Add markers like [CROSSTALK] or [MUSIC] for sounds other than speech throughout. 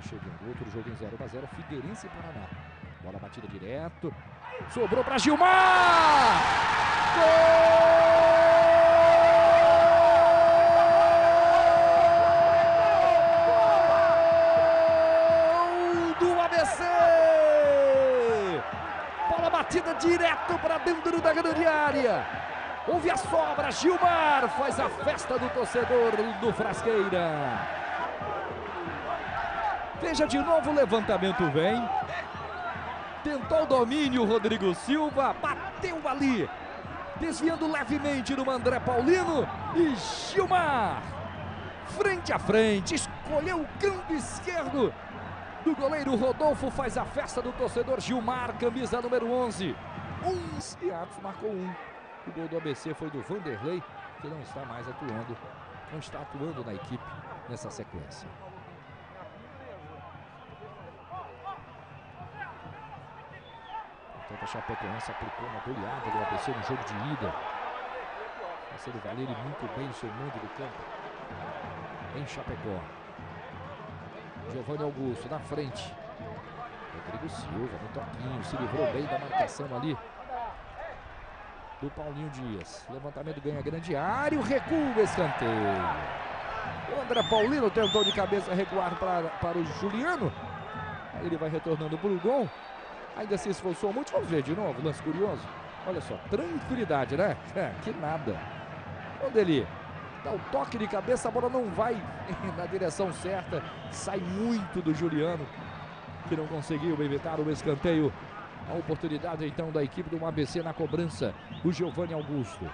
Chegando. Outro jogo em 0 x 0 Figueirense e Paraná. Bola batida direto. Sobrou para Gilmar! Gol batida direto para dentro da grande área. Houve a sobra, Gilmar faz a festa do torcedor do Frasqueira. Veja de novo o levantamento vem. Tentou o domínio Rodrigo Silva, bateu ali, desviando levemente no André Paulino e Gilmar, frente a frente, escolheu o canto esquerdo do goleiro Rodolfo, faz a festa do torcedor Gilmar, camisa número 11. Um, e Atos marcou um. O gol do ABC foi do Vanderlei, que não está mais atuando, não está atuando na equipe nessa sequência. Portanto, a Chapecoense aplicou uma goleada do ABC no jogo de ida. Marcelo Valeri muito bem no seu mando do campo. Em Chapecó. Giovanni Augusto na frente. Rodrigo Silva no toquinho. Se livrou bem da marcação ali. Do Paulinho Dias. Levantamento ganha grande área. O recuo, escanteio. O André Paulino tentou de cabeça recuar para, para o Juliano. Aí ele vai retornando para o gol. Ainda se esforçou muito. Vamos ver de novo, lance curioso. Olha só, tranquilidade, né? [LAUGHS] É, que nada. Quando ele dá o toque de cabeça, a bola não vai [LAUGHS] na direção certa. Sai muito do Juliano, que não conseguiu evitar o escanteio. A oportunidade então da equipe do ABC na cobrança. O Giovanni Augusto.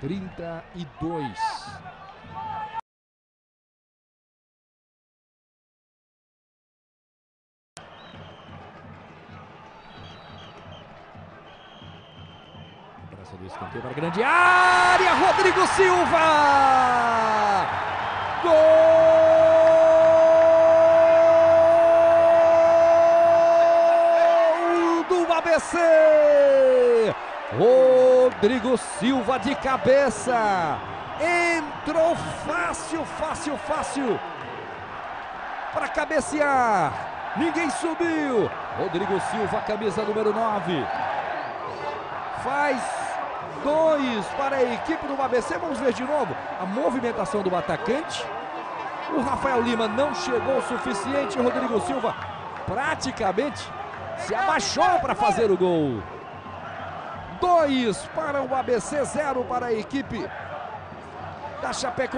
32. Cobrança do escanteio para a grande área. Rodrigo Silva! Gol do ABC! Rodrigo Silva de cabeça. Entrou fácil, fácil, fácil. Para cabecear. Ninguém subiu. Rodrigo Silva, camisa número 9 faz dois para a equipe do ABC. Vamos ver de novo a movimentação do atacante. O Rafael Lima não chegou o suficiente. Rodrigo Silva praticamente se abaixou para fazer o gol. Dois para o ABC, zero para a equipe da Chapecoense.